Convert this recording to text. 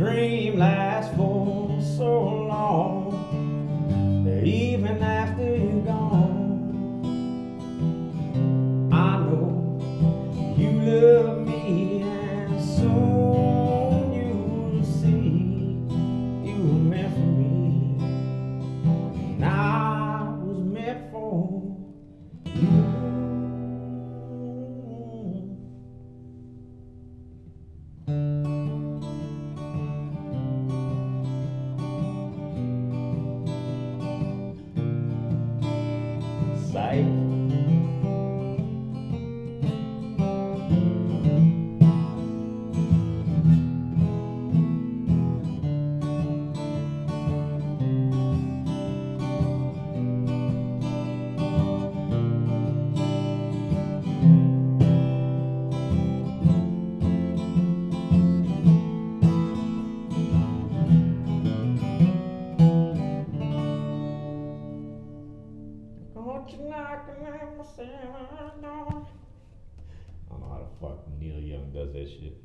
dream lasts for so long that even after you're gone, I know you love me, I don't know how the fuck Neil Young does that shit.